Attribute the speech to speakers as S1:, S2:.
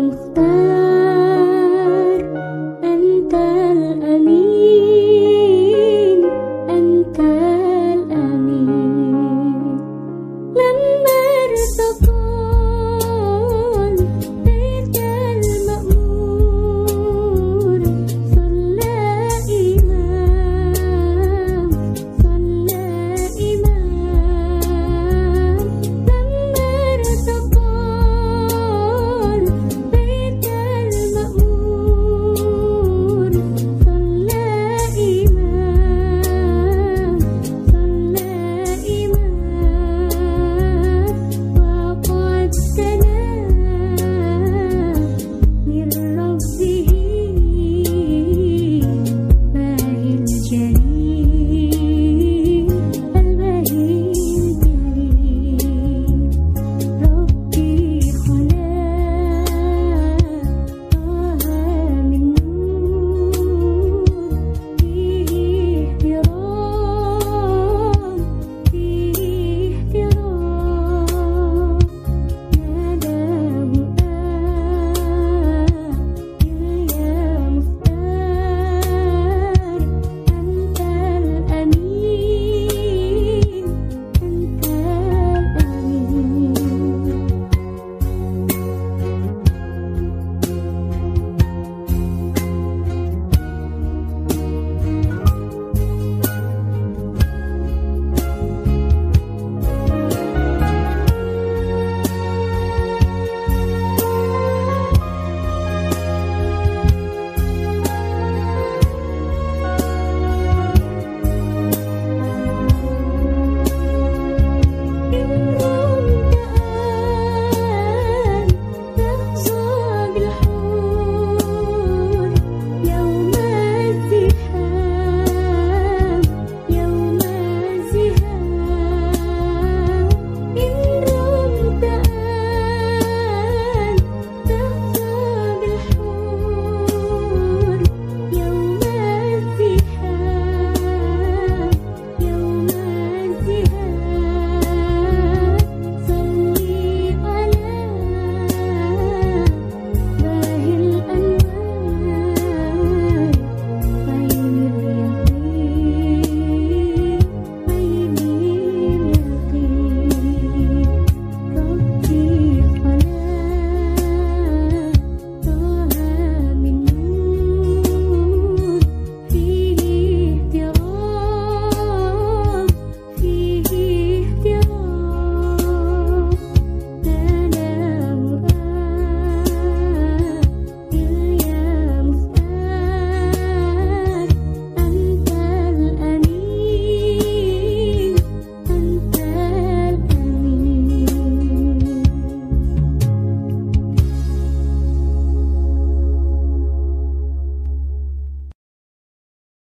S1: مختار